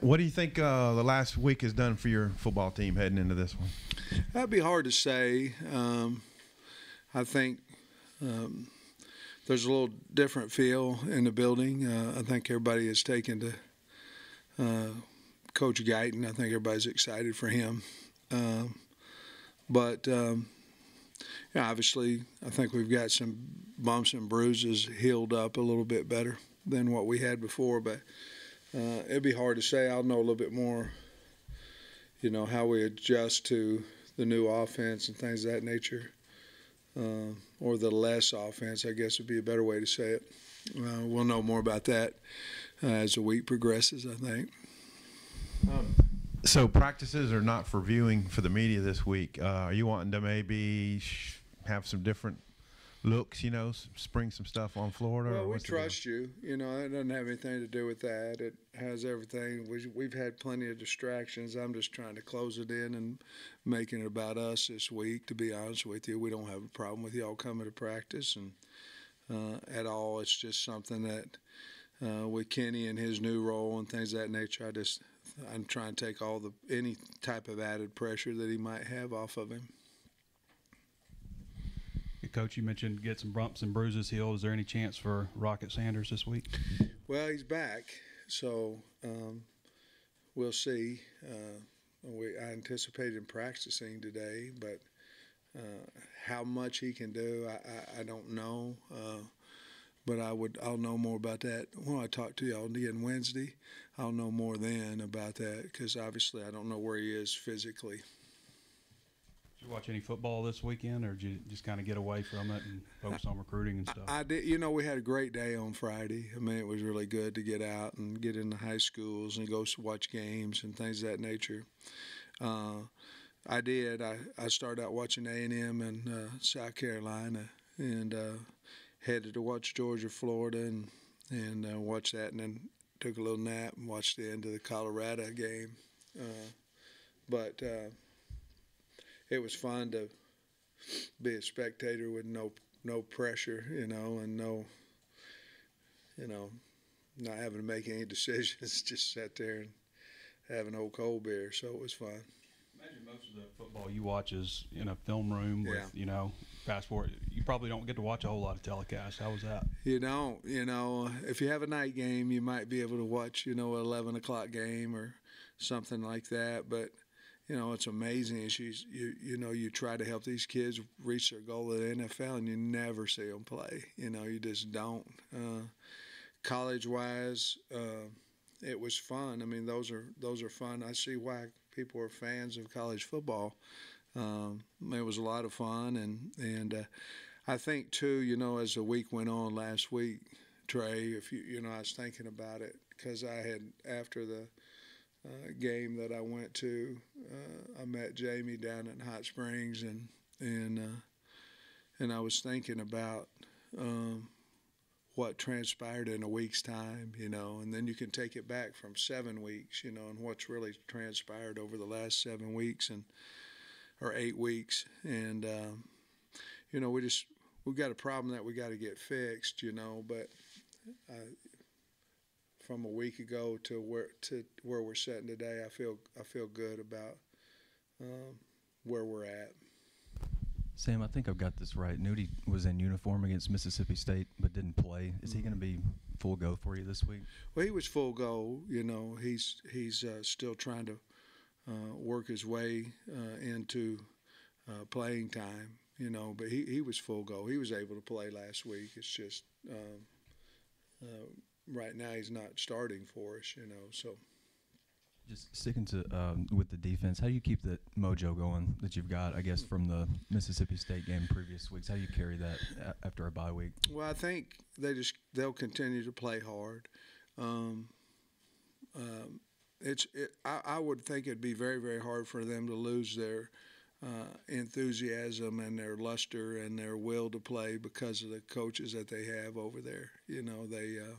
What do you think uh, the last week has done for your football team heading into this one? That'd be hard to say. Um, I think um, there's a little different feel in the building. Uh, I think everybody has taken to uh, Coach Guiton. I think everybody's excited for him. Um, but um, yeah, obviously, I think we've got some bumps and bruises healed up a little bit better than what we had before. But uh, it'd be hard to say. I'll know a little bit more, you know, how we adjust to the new offense and things of that nature, uh, or the less offense, I guess would be a better way to say it. Uh, we'll know more about that uh, as the week progresses, I think. Um, so practices are not for viewing for the media this week. Uh, are you wanting to maybe have some different looks, you know, spring some stuff on Florida? Well, we what's the deal? trust you. You know, it doesn't have anything to do with that. It has everything. We, we've had plenty of distractions. I'm just trying to close it in and making it about us this week. To be honest with you, we don't have a problem with y'all coming to practice and uh, at all. It's just something that uh, with Kenny and his new role and things of that nature. I just I'm trying to take all the any type of added pressure that he might have off of him. Coach, you mentioned get some bumps and bruises healed. Is there any chance for Rocket Sanders this week? Well, he's back, so um, we'll see. Uh, we I anticipate him practicing today, but uh, how much he can do, I, I, I don't know. Uh, but I would I'll know more about that when I talk to y'all again Wednesday. I'll know more then about that because obviously I don't know where he is physically. You watch any football this weekend, or did you just kind of get away from it and focus on recruiting and stuff? I did. You know, we had a great day on Friday. I mean, it was really good to get out and get in the high schools and go watch games and things of that nature. Uh, I did. I, I started out watching A and M in uh, South Carolina and uh, headed to watch Georgia, Florida, and and uh, watched that, and then took a little nap and watched the end of the Colorado game. Uh, but uh, it was fun to be a spectator with no no pressure, you know, and no, you know, not having to make any decisions. Just sat there and have an old cold beer. So it was fun. Imagine most of the football you watch is in a film room with, Yeah. you know, fast forward. You probably don't get to watch a whole lot of telecasts. How was that? You don't, you know, if you have a night game, you might be able to watch, you know, an 11 o'clock game or something like that. But, you know, it's amazing you, you, you know, you try to help these kids reach their goal at the NFL and you never see them play. You know, you just don't. Uh, college wise, uh, it was fun. I mean, those are those are fun. I see why people are fans of college football. Um, it was a lot of fun, and and uh, I think too, you know, as the week went on last week, Trey, if you you know, I was thinking about it because I had after the uh, game that I went to, uh, I met Jamie down in Hot Springs, and and uh, and I was thinking about. Um, what transpired in a week's time, you know, and then you can take it back from seven weeks, you know, and what's really transpired over the last seven weeks and or eight weeks, and um, you know, we just we've got a problem that we got to get fixed, you know, but uh, from a week ago to where to where we're sitting today, I feel I feel good about um, where we're at. Sam, I think I've got this right. Nudie was in uniform against Mississippi State but didn't play. Is he going to be full go for you this week? Well, he was full go. You know, he's he's uh, still trying to uh, work his way uh, into uh, playing time. You know, but he, he was full go. He was able to play last week. It's just um, uh, right now he's not starting for us. You know, so Just sticking to um, with the defense, how do you keep the mojo going that you've got? I guess from the Mississippi State game previous weeks, how do you carry that after a bye week? Well, I think they just they'll continue to play hard. Um, um, it's it, I, I would think it'd be very very hard for them to lose their uh, enthusiasm and their luster and their will to play because of the coaches that they have over there. You know, they uh,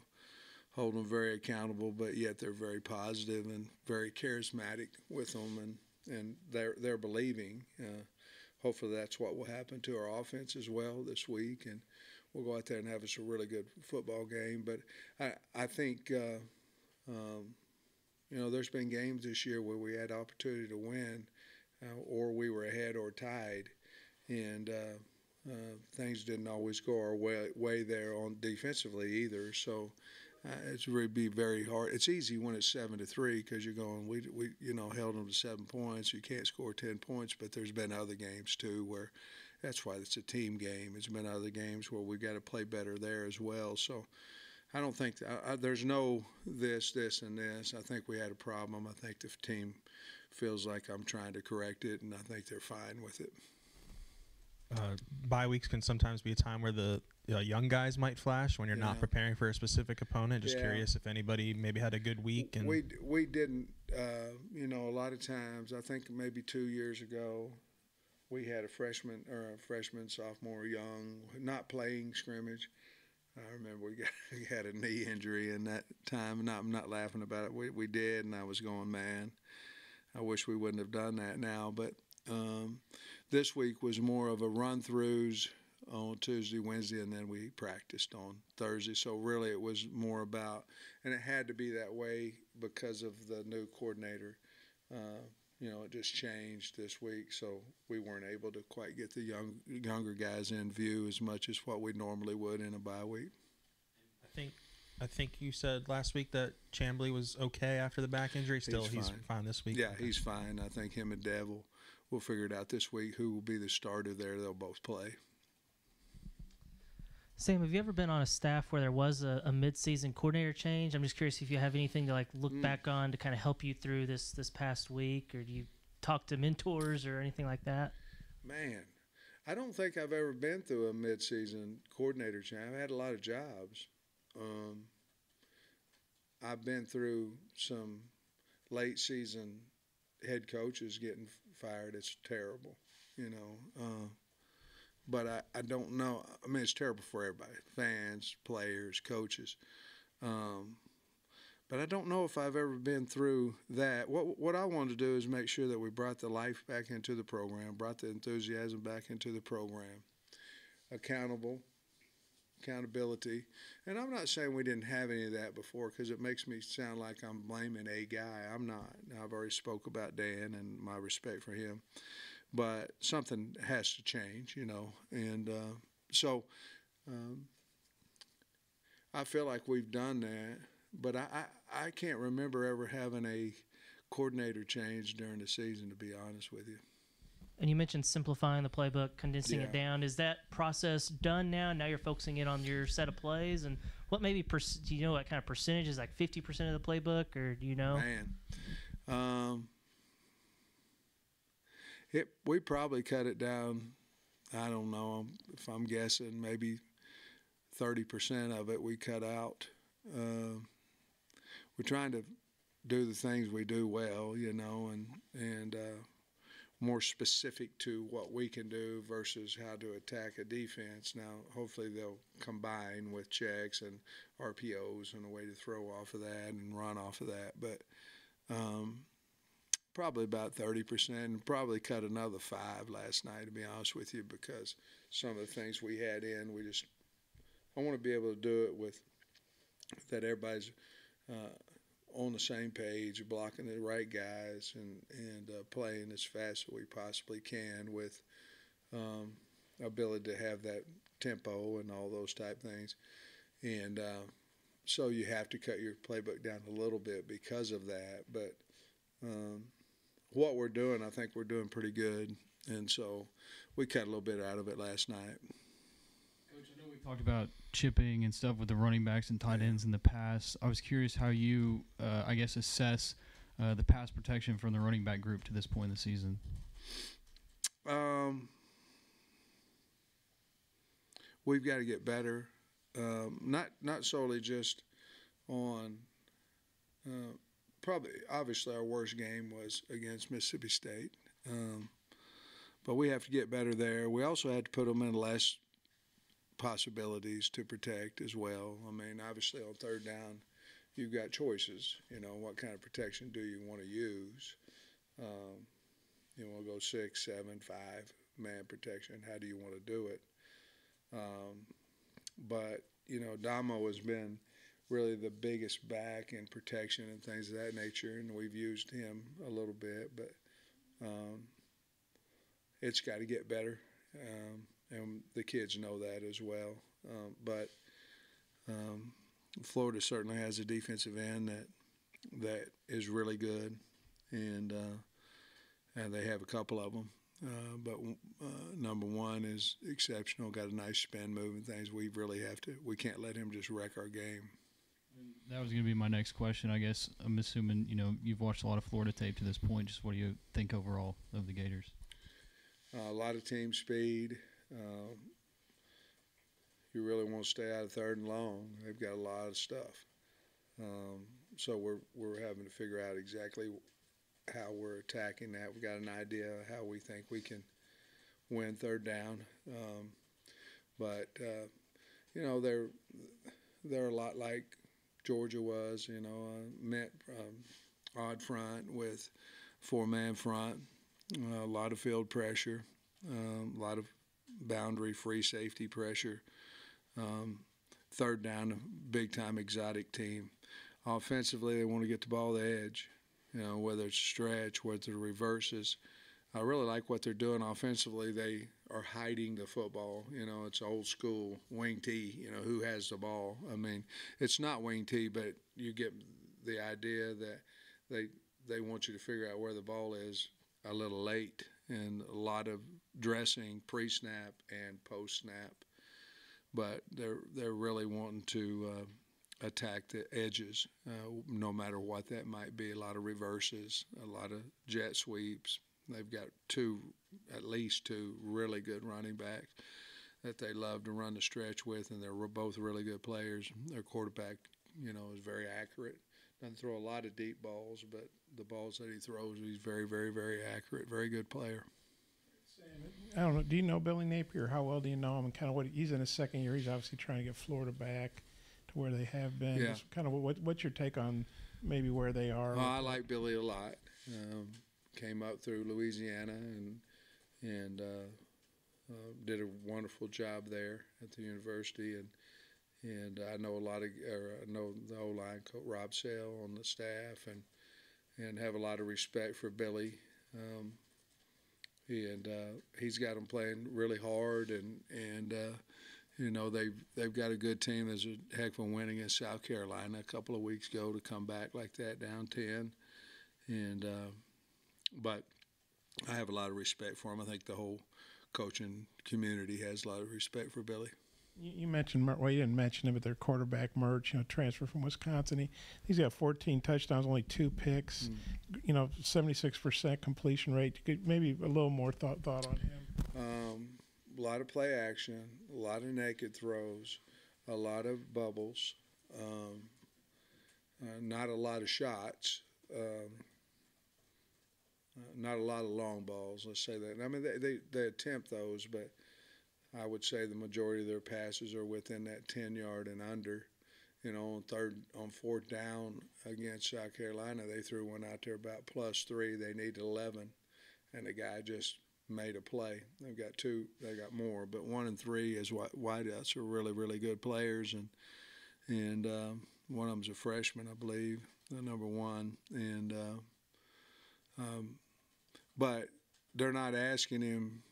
hold them very accountable, but yet they're very positive and very charismatic with them, and and they're they're believing. Uh, hopefully, that's what will happen to our offense as well this week, and we'll go out there and have us a really good football game. But I I think uh, um, you know, there's been games this year where we had opportunity to win, uh, or we were ahead or tied, and uh, uh, things didn't always go our way, way there on defensively either. So it's really be very hard. It's easy when it's seven to three because you're going. We we you know held them to seven points. You can't score ten points, but there's been other games too where that's why it's a team game. There's been other games where we got to play better there as well. So. I don't think I, I, there's no this, this, and this. I think we had a problem. I think the team feels like I'm trying to correct it, and I think they're fine with it. Uh, bye weeks can sometimes be a time where the uh, young guys might flash when you're Yeah. not preparing for a specific opponent. Just Yeah. curious if anybody maybe had a good week and we we didn't. Uh, you know, a lot of times, I think maybe two years ago, we had a freshman or a freshman, sophomore, young, not playing scrimmage. I remember we got we had a knee injury in that time. Not, I'm not laughing about it. We we did, and I was going, man. I wish we wouldn't have done that now. But um, this week was more of a run throughs on Tuesday, Wednesday, and then we practiced on Thursday. So really, it was more about, and it had to be that way because of the new coordinator. Uh, you know, it just changed this week, so we weren't able to quite get the young younger guys in view as much as what we normally would in a bye week. I think I think you said last week that Chambly was okay after the back injury. Still, he's, fine. fine. this week. Yeah, he's fine. I think him and Dev will, will figure it out this week. Who will be the starter there? They'll both play. Sam, have you ever been on a staff where there was a, a mid-season coordinator change? I'm just curious if you have anything to like look Mm. back on to kind of help you through this this past week, or do you talk to mentors or anything like that? Man, I don't think I've ever been through a midseason coordinator change. I've had a lot of jobs. Um, I've been through some late season head coaches getting fired. It's terrible, you know. Uh, but I, I don't know. I mean, it's terrible for everybody fans, players, coaches. Um, but I don't know if I've ever been through that. What what I wanted to do is make sure that we brought the life back into the program, brought the enthusiasm back into the program, accountable, accountability. And I'm not saying we didn't have any of that before because it makes me sound like I'm blaming a guy. I'm not. I've already spoke about Dan and my respect for him, but something has to change, you know. And uh, so um, I feel like we've done that but I, I, I can't remember ever having a coordinator change during the season, to be honest with you. And you mentioned simplifying the playbook, condensing it down. Is that process done now? Now you're focusing in on your set of plays, and what maybe per, do you know what kind of percentage is like 50% of the playbook, or do you know? Man, um, it we probably cut it down. I don't know if I'm guessing maybe thirty percent of it we cut out. Um we're trying to do the things we do well, you know, and and uh, more specific to what we can do versus how to attack a defense. Now, hopefully, they'll combine with checks and RPOs and a way to throw off of that and run off of that. But um, probably about 30%, and probably cut another five last night, to be honest with you, because some of the things we had in, we just, I want to be able to do it with that everybody's uh, on the same page, blocking the right guys, and and uh, playing as fast as we possibly can with um, ability to have that tempo and all those type things, and uh, so you have to cut your playbook down a little bit because of that. But um, what we're doing, I think we're doing pretty good, and so we cut a little bit out of it last night. Coach, I know we talked about chipping and stuff with the running backs and tight ends in the past. I was curious how you, uh, I guess, assess uh, the pass protection from the running back group to this point in the season. Um, we've got to get better. Um, not not solely just on. Uh, probably, obviously, our worst game was against Mississippi State, um, but we have to get better there. We also had to put them in less possibilities to protect as well. I mean, obviously, on third down, you've got choices. You know, what kind of protection do you want to use? Um, you want to go six, seven, five man protection. How do you want to do it? Um, but you know, Damo has been really the biggest back in protection and things of that nature, and we've used him a little bit, but um, it's got to get better, um, and the kids know that as well. Um, but um, Florida certainly has a defensive end that that is really good, and uh, and they have a couple of them. Uh, but uh, number one is exceptional. Got a nice spin move and things. We really have to. We can't let him just wreck our game. That was going to be my next question. I guess I'm assuming you know you've watched a lot of Florida tape to this point. Just what do you think overall of the Gators? Uh, a lot of team speed. Um, you really want to stay out of third and long. They've got a lot of stuff. Um, so we're we're having to figure out exactly how we're attacking that. We've got an idea of how we think we can win third down. Um, but uh, you know they're they're a lot like Georgia was. You know, uh, meant um, odd front with four man front, uh, a lot of field pressure, um, a lot of boundary free safety pressure. Um, third down, big time exotic team. Offensively, they want to get the ball to the edge. You know, whether it's stretch, whether it's reverses. I really like what they're doing offensively. They are hiding the football. You know, it's old school wing T. You know, who has the ball? I mean, it's not wing T, but you get the idea that they they want you to figure out where the ball is a little late, and a lot of dressing pre-snap and post-snap. But they're they're really wanting to. Uh, attack the edges, uh, no matter what that might be. A lot of reverses, a lot of jet sweeps. They've got two, at least two, really good running backs that they love to run the stretch with, and they're both really good players. Their quarterback, you know, is very accurate. Doesn't throw a lot of deep balls, but the balls that he throws, he's very, very, very accurate. Very good player. I don't know. Do you know Billy Napier? How well do you know him? And kind of what he's in his second year. He's obviously trying to get Florida back to where they have been. Yeah. Just kind of what what's your take on maybe where they are? Oh, I like Billy a lot. Um, came up through Louisiana and and uh, uh, did a wonderful job there at the university and and I know a lot of or I know the O line coach Rob Sale on the staff and and have a lot of respect for Billy. Um, and uh, he's got them playing really hard and and uh, you know they've they've got a good team. There's a heck of a win against South Carolina a couple of weeks ago to come back like that down ten, and uh, but I have a lot of respect for him. I think the whole coaching community has a lot of respect for Billy. You, you mentioned well, you didn't mention him, but their quarterback Mertz, you know, transfer from Wisconsin. He, he's got 14 touchdowns, only two picks. You know, 76% completion rate. Maybe a little more thought thought on him. Um, a lot of play action, a lot of naked throws, a lot of bubbles, um, uh, not a lot of shots, um, not a lot of long balls. Let's say that. I mean, they, they, they attempt those, but I would say the majority of their passes are within that 10 yard and under. You know, on third, on fourth down against South Carolina, they threw one out there about plus three. They need 11, and the guy just made a play. They've got two, they got more, but one and three is what wideouts are really, really good players, and and um, one of them's a freshman, I believe, the number one, and uh, um, but they're not asking him.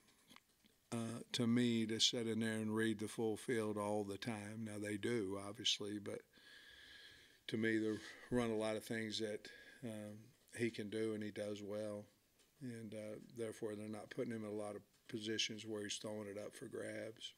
Uh, to me, to sit in there and read the full field all the time. Now they do, obviously, but to me, they run a lot of things that um, he can do and he does well and uh, therefore they're not putting him in a lot of positions where he's throwing it up for grabs.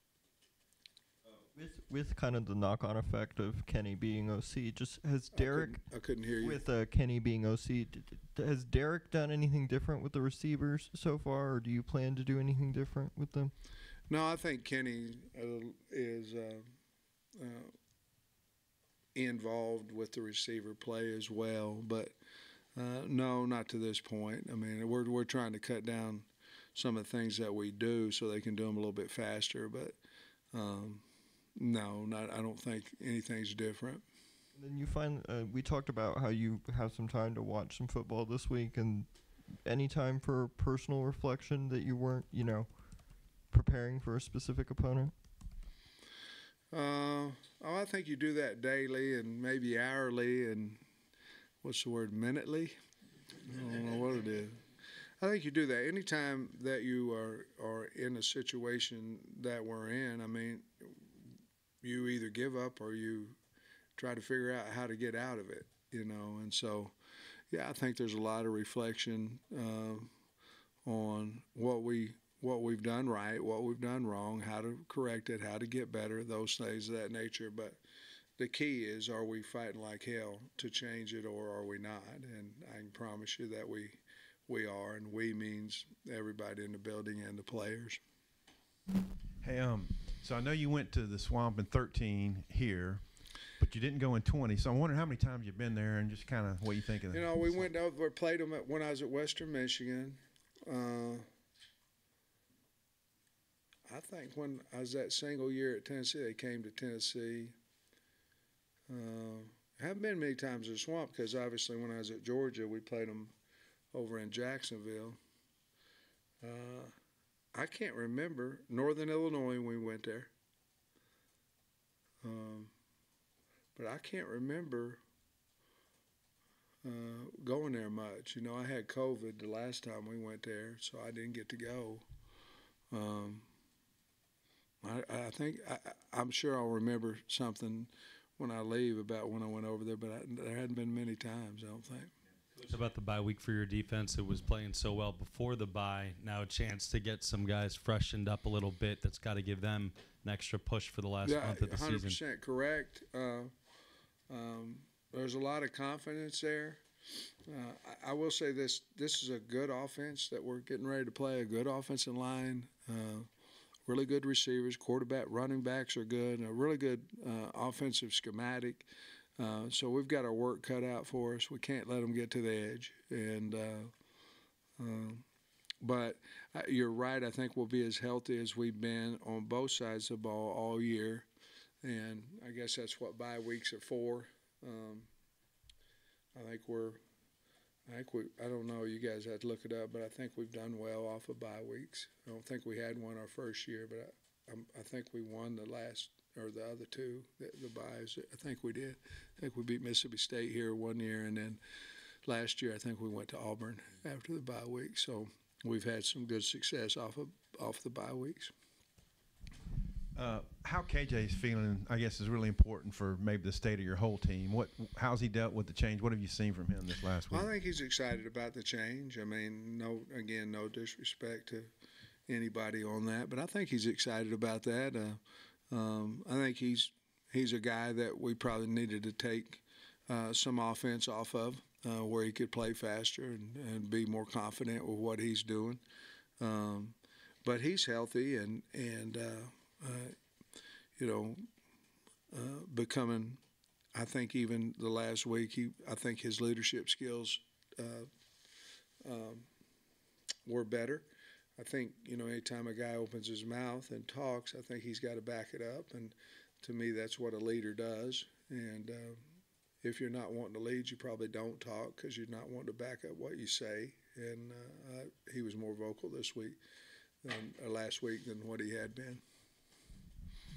With with kind of the knock on effect of Kenny being OC, just has Derek I couldn't, I couldn't hear you. with uh, Kenny being OC, d- d- has Derek done anything different with the receivers so far, or do you plan to do anything different with them? no, I think Kenny uh, is uh, uh, involved with the receiver play as well, but uh, no, not to this point. I mean, we're we're trying to cut down some of the things that we do so they can do them a little bit faster, but. Um, no, not. I don't think anything's different. Then you find uh, we talked about how you have some time to watch some football this week, and any time for personal reflection that you weren't, you know, preparing for a specific opponent. Uh, oh, I think you do that daily and maybe hourly and what's the word, minutely? I don't know what it is. I think you do that anytime that you are are in a situation that we're in. I mean, you either give up or you try to figure out how to get out of it. You know, and so yeah, I think there's a lot of reflection uh, on what we what we've done right, what we've done wrong, how to correct it, how to get better, those things of that nature. But the key is, are we fighting like hell to change it, or are we not? And I can promise you that we we are, and we means everybody in the building and the players. Hey, um, so I know you went to the swamp in 13 here, but you didn't go in 20. So I'm wondering how many times you've been there and just kind of what you think of You know, we went over, played them at, when I was at Western Michigan. Uh, I think when I was that single year at Tennessee, they came to Tennessee. Uh, haven't been many times in the swamp because obviously when I was at Georgia, we played them over in Jacksonville. Uh, I can't remember Northern Illinois when we went there. Um, but I can't remember uh, going there much. You know, I had COVID the last time we went there, so I didn't get to go. Um, I, I think I, I'm sure I'll remember something when I leave about when I went over there, but I, there hadn't been many times. I don't think. About the bye week for your defense, it was playing so well before the bye. Now a chance to get some guys freshened up a little bit. That's got to give them an extra push for the last yeah, month of the 100% season. correct. Uh, um, there's a lot of confidence there. Uh, I, I will say this: this is a good offense that we're getting ready to play. A good offensive line, uh, really good receivers, quarterback, running backs are good, a really good uh, offensive schematic. Uh, so we've got our work cut out for us. We can't let them get to the edge, and uh, um, but uh, you're right. I think we'll be as healthy as we've been on both sides of the ball all year, and I guess that's what bye weeks are for. Um, I think we're. I think we. I don't know. You guys have to look it up, but I think we've done well off of bye weeks. I don't think we had one our first year, but I, I'm, I think we won the last or the other two, the, the byes. I think we did. I think we beat Mississippi State here one year, and then last year I think we went to Auburn after the bye week. So we've had some good success off of off the bye weeks. Uh, how KJ is feeling, I guess, is really important for maybe the state of your whole team. What, how's he dealt with the change? What have you seen from him this last week? I think he's excited about the change. I mean, no, again, no disrespect to anybody on that, but I think he's excited about that. Uh, um, I think he's he's a guy that we probably needed to take uh, some offense off of, uh, where he could play faster and, and be more confident with what he's doing. Um, but he's healthy and and uh, uh, you know uh, becoming. I think even the last week, he I think his leadership skills um, were better. I think you know anytime a guy opens his mouth and talks, I think he's got to back it up, and to me, that's what a leader does. And uh, if you're not wanting to lead, you probably don't talk because you're not wanting to back up what you say. And uh, I, he was more vocal this week than uh, last week than what he had been.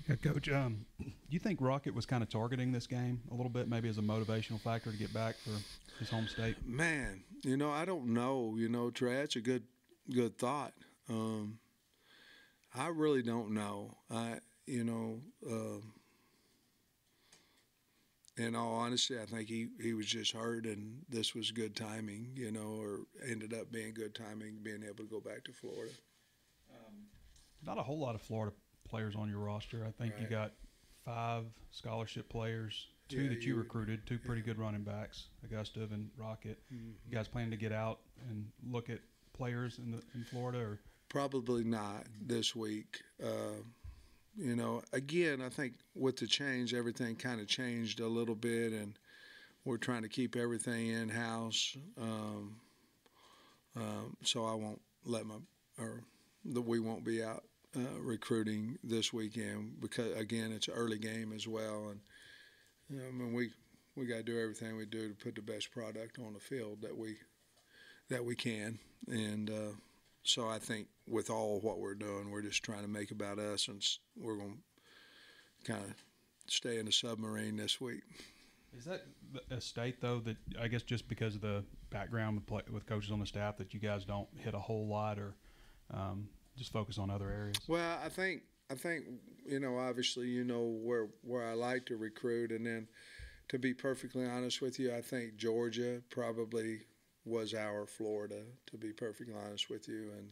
Yeah, Coach, um, do you think Rocket was kind of targeting this game a little bit, maybe as a motivational factor to get back for his home state? Man, you know, I don't know. You know, Trey, that's a good, good thought. Um, I really don't know. I, you know, um, in all honesty, I think he, he was just hurt, and this was good timing, you know, or ended up being good timing, being able to go back to Florida. Not a whole lot of Florida players on your roster. I think you got five scholarship players, two Yeah, that you you- recruited, two pretty good running backs, Augusta and Rocket. You guys planning to get out and look at players in the in Florida, or Probably not this week. Uh, you know, again, I think with the change, everything kind of changed a little bit, and we're trying to keep everything in house. Um, um, so I won't let my or that we won't be out uh, recruiting this weekend because again, it's an early game as well, and you know, I mean we we got to do everything we do to put the best product on the field that we that we can, and. Uh, so I think with all what we're doing, we're just trying to make about us, and we're going to kind of stay in the submarine this week. Is that a state though that I guess just because of the background with play, with coaches on the staff that you guys don't hit a whole lot or um, just focus on other areas? Well, I think I think you know obviously you know where where I like to recruit, and then to be perfectly honest with you, I think Georgia probably was our Florida. To be perfectly honest with you, and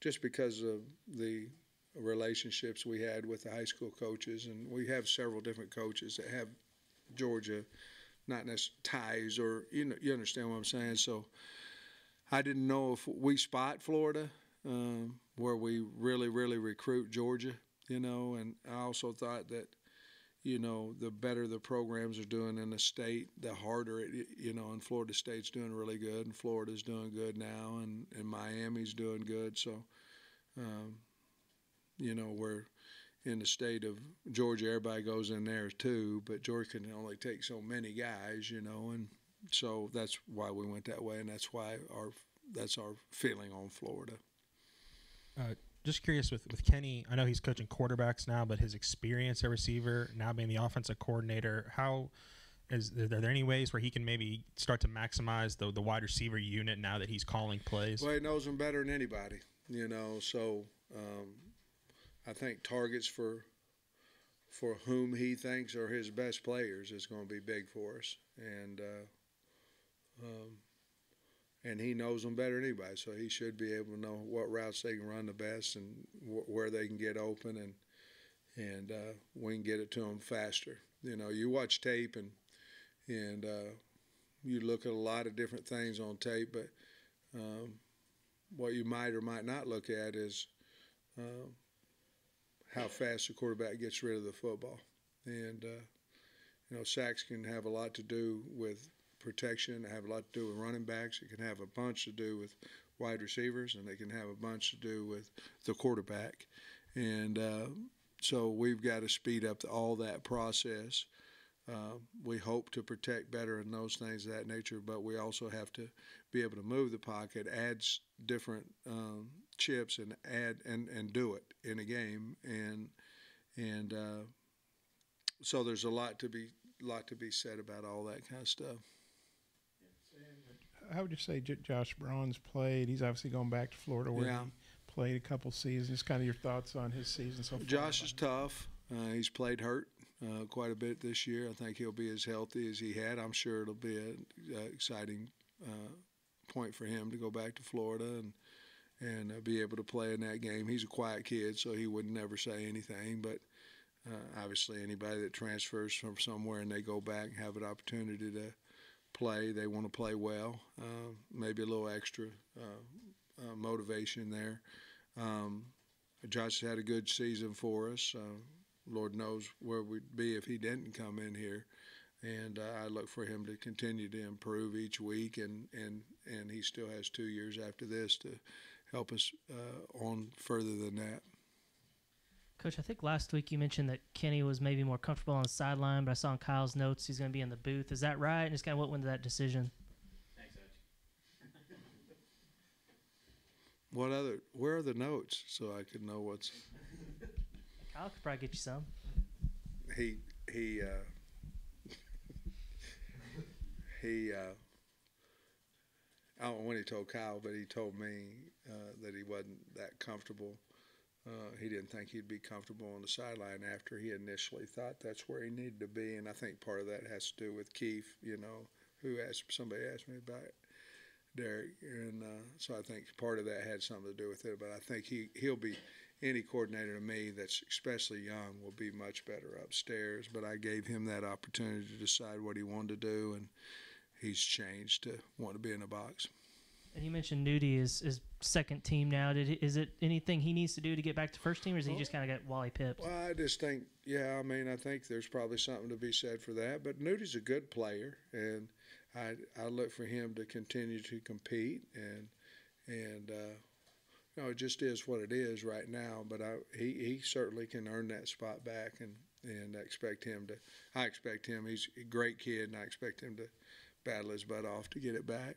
just because of the relationships we had with the high school coaches, and we have several different coaches that have Georgia, not necessarily ties or you know you understand what I'm saying. So I didn't know if we spot Florida um, where we really really recruit Georgia, you know, and I also thought that you know the better the programs are doing in the state, the harder it you know. And Florida State's doing really good, and Florida's doing good now, and and Miami's doing good. So. Um, you know, we're in the state of Georgia, everybody goes in there too, but Georgia can only take so many guys, you know, and so that's why we went that way, and that's why our that's our feeling on Florida. Uh, just curious with, with Kenny, I know he's coaching quarterbacks now, but his experience at receiver, now being the offensive coordinator, how is are there any ways where he can maybe start to maximize the the wide receiver unit now that he's calling plays? Well, he knows them better than anybody, you know. So um, I think targets for for whom he thinks are his best players is going to be big for us, and uh, um, and he knows them better than anybody. So he should be able to know what routes they can run the best and wh- where they can get open, and and uh, we can get it to them faster. You know, you watch tape and and uh, you look at a lot of different things on tape, but um, what you might or might not look at is uh, how fast the quarterback gets rid of the football. And, uh, you know, sacks can have a lot to do with protection, have a lot to do with running backs. It can have a bunch to do with wide receivers, and they can have a bunch to do with the quarterback. And uh, so we've got to speed up all that process. Uh, we hope to protect better in those things of that nature, but we also have to be able to move the pocket, add different um, chips, and add and, and do it in a game. And and uh, so there's a lot to be lot to be said about all that kind of stuff. How would you say J- Josh Braun's played? He's obviously going back to Florida where Yeah. he played a couple seasons. Kind of your thoughts on his season so far. Josh is tough. Uh, he's played hurt uh, quite a bit this year. I think he'll be as healthy as he had. I'm sure it'll be an uh, exciting uh, point for him to go back to Florida and and uh, be able to play in that game. He's a quiet kid, so he would never say anything. But uh, obviously, anybody that transfers from somewhere and they go back and have an opportunity to play, they want to play well. Uh, maybe a little extra uh, uh, motivation there. Um, Josh had a good season for us. Uh, Lord knows where we'd be if he didn't come in here. And uh, I look for him to continue to improve each week, and, and, and he still has two years after this to help us on further than that. Coach, I think last week you mentioned that Kenny was maybe more comfortable on the sideline, but I saw in Kyle's notes he's going to be in the booth. Is that right? And just kind of what went into that decision? What other? Where are the notes so I could know what's Kyle could probably get you some. he he uh, he uh, I don't know when he told Kyle, but he told me uh, that he wasn't that comfortable. Uh, he didn't think he'd be comfortable on the sideline after he initially thought that's where he needed to be, and I think part of that has to do with Keith. You know, who asked somebody asked me about it, Derek, and uh, so I think part of that had something to do with it. But I think he he'll be any coordinator to me that's especially young will be much better upstairs. But I gave him that opportunity to decide what he wanted to do, and he's changed to want to be in the box. And you mentioned Nudie is, is second team now. Did he, is it anything he needs to do to get back to first team, or is he just kind of got Wally pipped? Well, I just think, yeah, I mean, I think there's probably something to be said for that. But Nudie's a good player, and I I look for him to continue to compete, and and uh, you know, it just is what it is right now. But I he, he certainly can earn that spot back, and and I expect him to. I expect him. He's a great kid, and I expect him to battle his butt off to get it back.